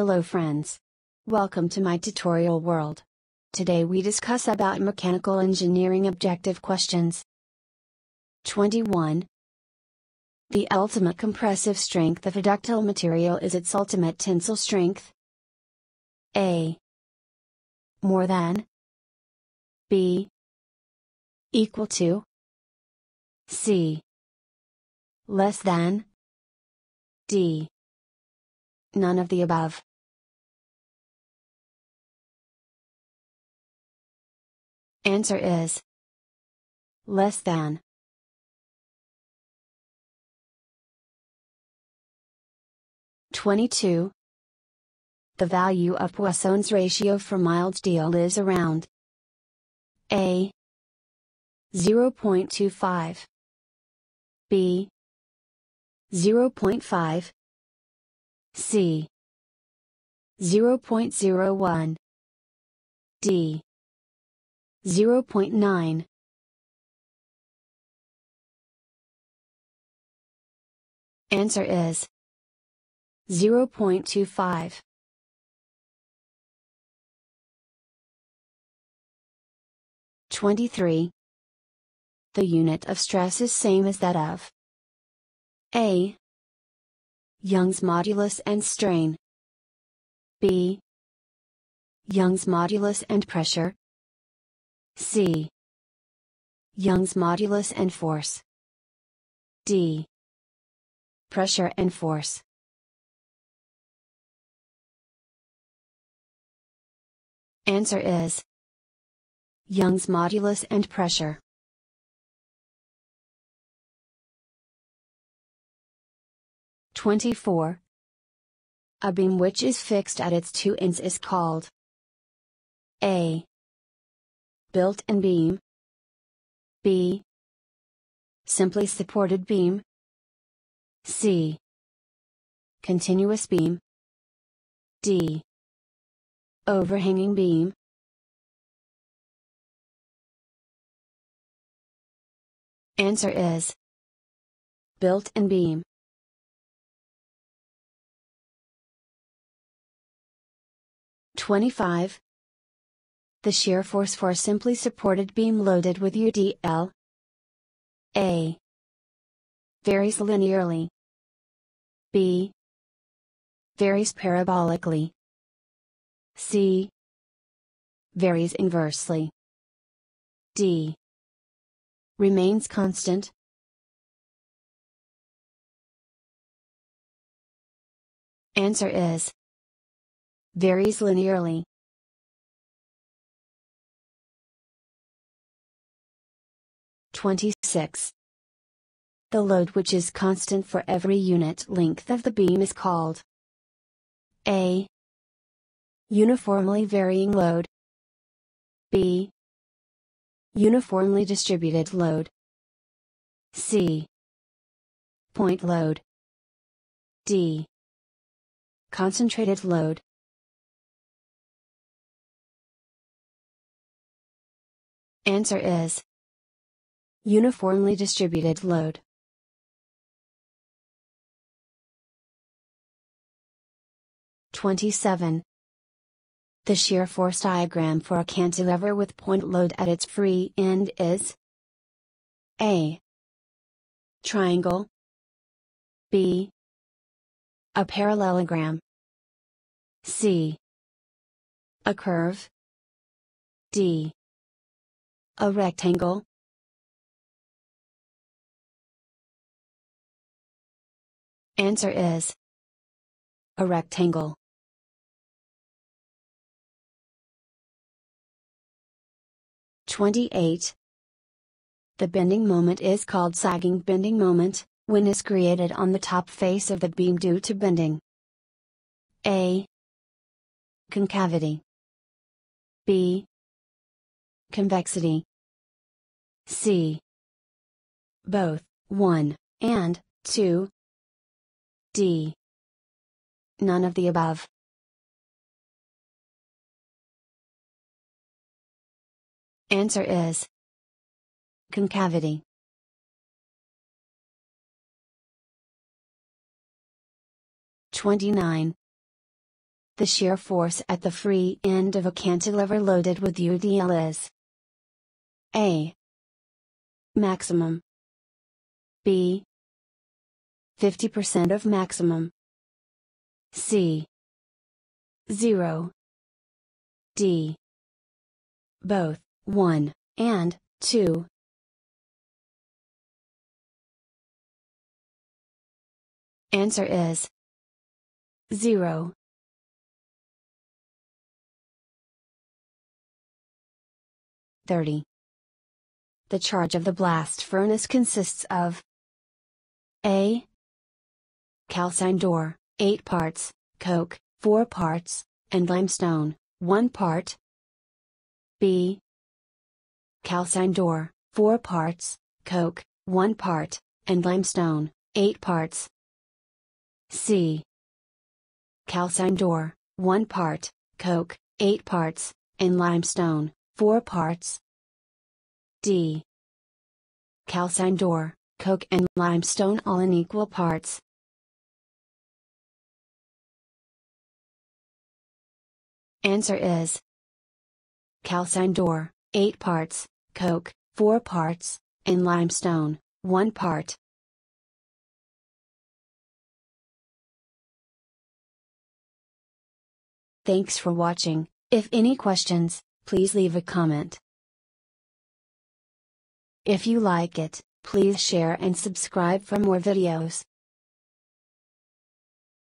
Hello friends. Welcome to my tutorial world. Today we discuss about mechanical engineering objective questions. 21. The ultimate compressive strength of a ductile material is its ultimate tensile strength. A. More than. B. Equal to. C. Less than. D. None of the above. Answer is less than. Twenty-two. The value of Poisson's ratio for mild steel is around A. 0.25 B. 0.5 C. 0.01 D 0.9 Answer is 0.25 23 The unit of stress is same as that of A Young's modulus and strain. B. Young's modulus and pressure. C. Young's modulus and force. D. Pressure and force. Answer is Young's modulus and pressure. 24. A beam which is fixed at its two ends is called A. Built-in beam B. Simply supported beam C. Continuous beam D. Overhanging beam Answer is Built-in beam 25. The shear force for a simply supported beam loaded with UDL A. Varies linearly. B. Varies parabolically. C. Varies inversely. D. Remains constant. Answer is varies linearly. Twenty-six. The load which is constant for every unit length of the beam is called A. Uniformly varying load B. Uniformly distributed load C. Point load D. Concentrated load Answer is Uniformly distributed load. Twenty-seven. The shear force diagram for a cantilever with point load at its free end is A. Triangle B. A parallelogram C. A curve D. A rectangle? Answer is a rectangle. Twenty-eight. The bending moment is called sagging bending moment, when is created on the top face of the beam due to bending. A. Concavity. B. Convexity. C. Both, 1, and, 2. D. None of the above. Answer is Concavity. Twenty-nine. The shear force at the free end of a cantilever loaded with UDL is A. Maximum B. 50% of maximum C. 0 D. Both 1 and 2 Answer is 0 30. The charge of the blast furnace consists of A. Calcined ore, 8 parts, coke, 4 parts, and limestone, 1 part. B. Calcined ore, 4 parts, coke, 1 part, and limestone, 8 parts. C. Calcined ore, 1 part, coke, 8 parts, and limestone, 4 parts. D. Calcined ore, coke and limestone all in equal parts. Answer is Calcined ore, 8 parts, coke, 4 parts, and limestone, 1 part. Thanks for watching. If any questions, please leave a comment. If you like it, please share and subscribe for more videos.